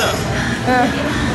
Yeah.